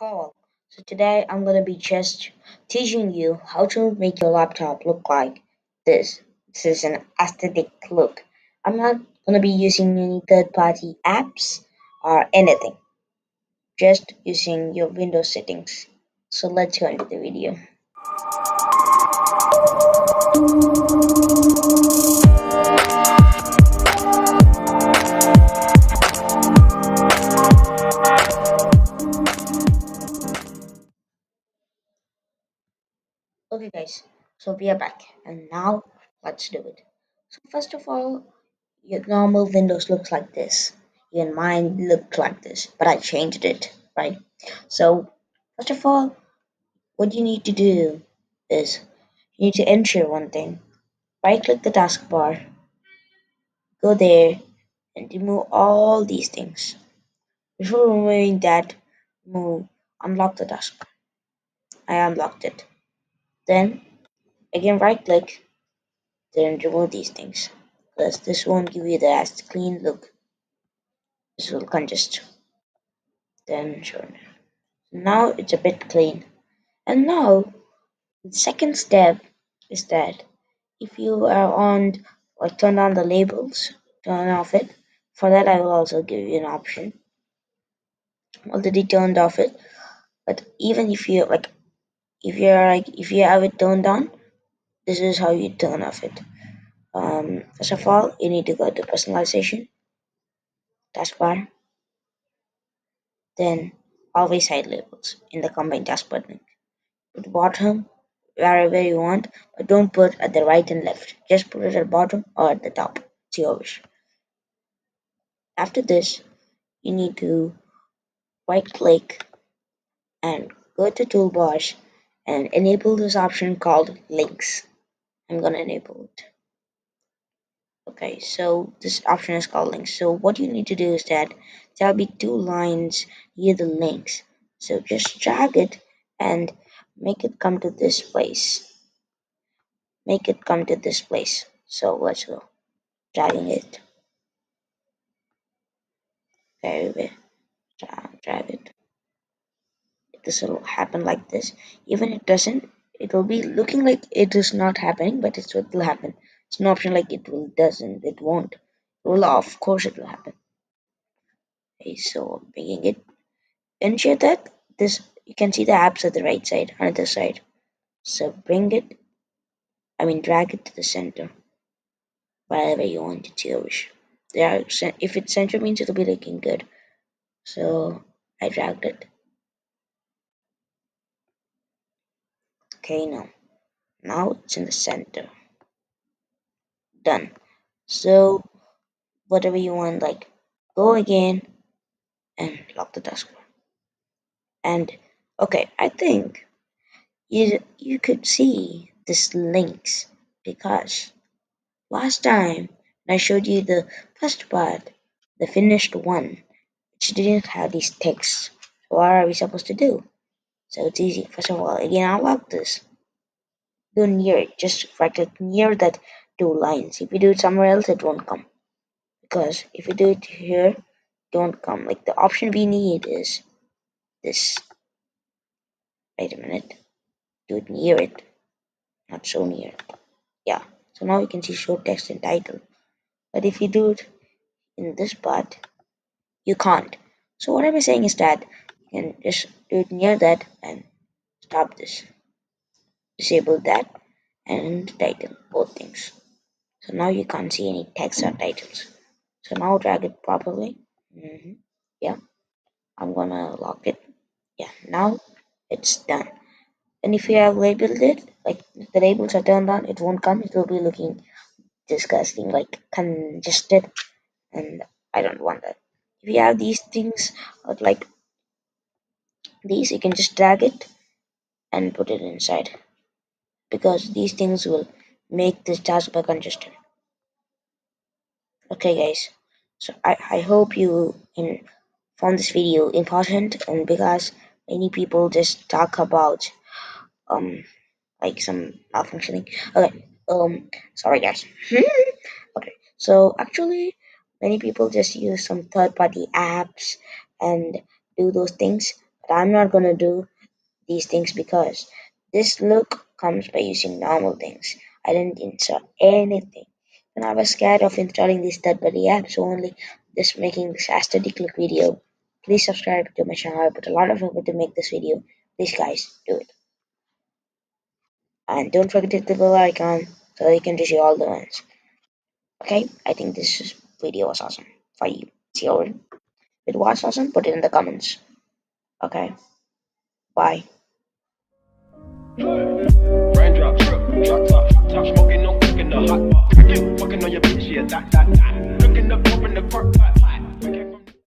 Paul. So today I'm gonna be just teaching you how to make your laptop look like this. This is an aesthetic look. I'm not gonna be using any third-party apps or anything. Just using your Windows settings. So let's go into the video. Okay guys, so we are back and now let's do it. So first of all, your normal Windows looks like this. Even mine looked like this, but I changed it, right? So first of all, what you need to do is you need to enter one thing. Right click the taskbar, go there and remove all these things. Before removing that, move unlock the taskbar. I unlocked it. Then again right click, then remove these things because this won't give you the as clean look. This will congest. Then sure. Now it's a bit clean. And now the second step is that if you are on like turn on the labels, turn off it. For that I will also give you an option. Already turned off it. But even if you like if you're like if you have it turned on, this is how you turn off it. Um, first of all, you need to go to personalization, taskbar, then always hide labels in the combine taskbar link. Put bottom wherever you want, but don't put at the right and left. Just put it at bottom or at the top. It's your wish. After this, you need to right click and go to toolbars and enable this option called links. I'm gonna enable it. Okay, so this option is called links. So what you need to do is that there'll be two lines near the links. So just drag it and make it come to this place. Make it come to this place. So let's go. Dragging it. Very good. Drag, drag it. This will happen like this. Even it doesn't, it will be looking like it is not happening, but it's what will happen. It's an option like it will doesn't, it won't. It will of course it will happen. Okay, so making it ensure that this you can see the apps at the right side, on the side. So bring it, I mean drag it to the center, wherever you want it to your wish. There, if it's center means it'll be looking good. So I dragged it. Okay, now, now it's in the center. Done. So whatever you want like go again and lock the taskbar and okay I think you you could see this links because last time I showed you the first part the finished one which didn't have these texts what are we supposed to do so it's easy first of all again unlock this do near it just right click near that two lines. If you do it somewhere else, it won't come. Because if you do it here, don't come. Like the option we need is this. Wait a minute. Do it near it. Not so near. Yeah. So now you can see show text and title. But if you do it in this part, you can't. So what I'm saying is that can just do it near that and stop this. Disable that and title both things. So now you can't see any text or titles. So now drag it properly. Mm -hmm. Yeah, I'm gonna lock it. Yeah, now it's done. And if you have labeled it, like the labels are turned on, it won't come. It will be looking disgusting, like congested, and I don't want that. If you have these things, like these, you can just drag it and put it inside because these things will make this taskbar congested okay guys. So I, I hope you in, found this video important and because many people just talk about um like some malfunctioning. Okay um sorry guys. Okay so actually many people just use some third-party apps and do those things But I'm not gonna do these things because this look comes by using normal things. I didn't install anything. And I was scared of installing these third-party apps, so only just making this aesthetic look video. Please subscribe to my channel. I put a lot of effort to make this video. Please guys, do it. And don't forget to hit the bell icon so you can receive all the ones. Okay, I think this video was awesome for you. See you If it was awesome, put it in the comments. Okay, bye. Fucking on your bitch, yeah, that, that, that. Looking up, open the park.